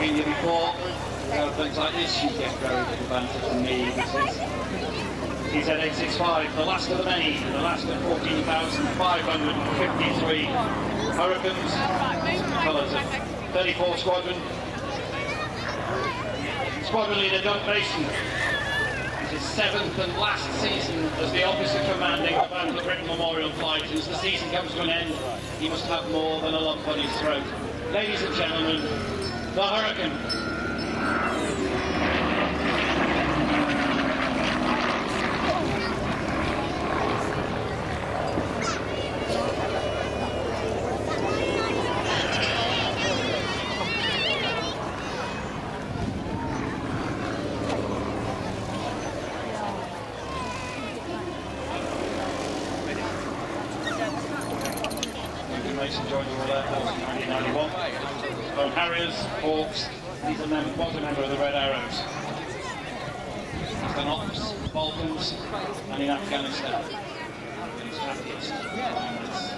been here before. There are things like this you get very little banter from me. He's at 865, the last of the many, the last of 14,553 Hurricanes, colours of 34 Squadron. Squadron leader Dunc Mason. It's his seventh and last season as the officer commanding the Battle of Britain Memorial Flight. As the season comes to an end, he must have more than a lump on his throat. Ladies and gentlemen, the Hurricane. Mason joined the Royal in 1991. From Harriers, Hawks, he's a member, was a member of the Red Arrows. He's done ops, Balkans, and in Afghanistan. And he's happiest.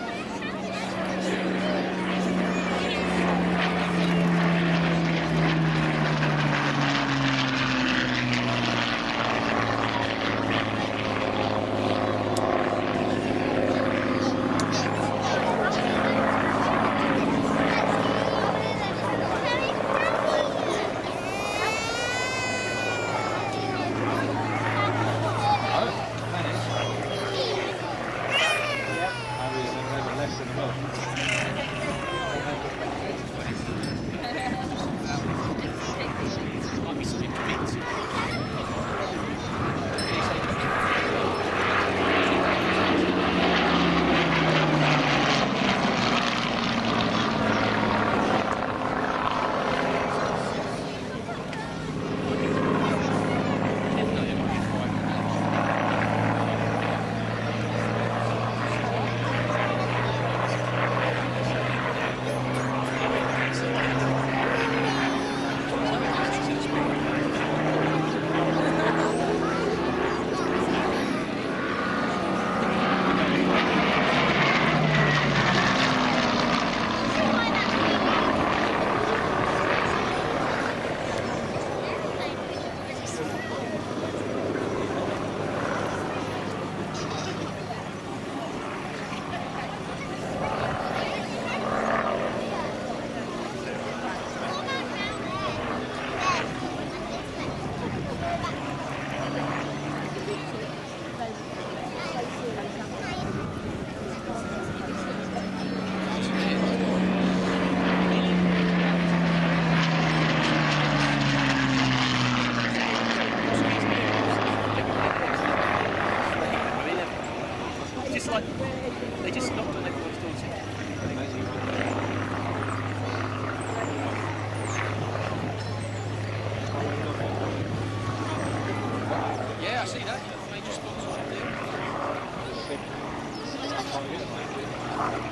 You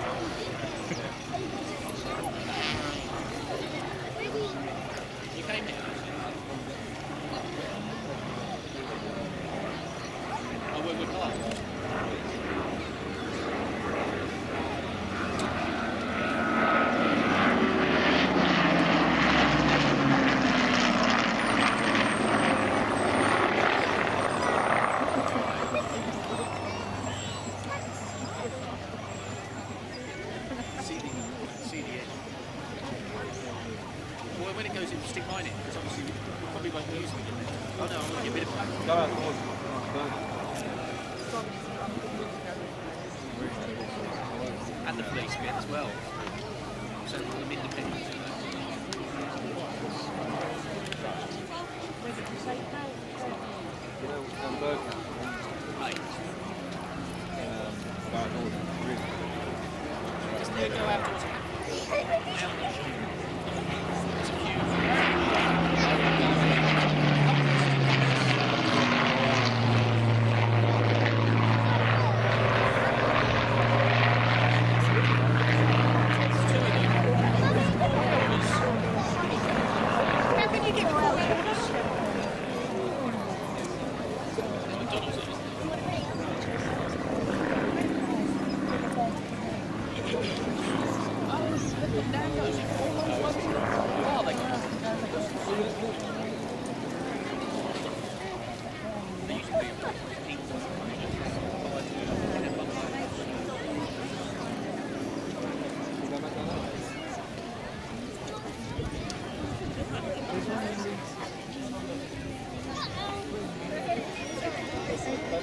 stick mine in, because obviously we probably won't use them. Oh no, I want to get rid of that. And the police bit as well. So we're independent.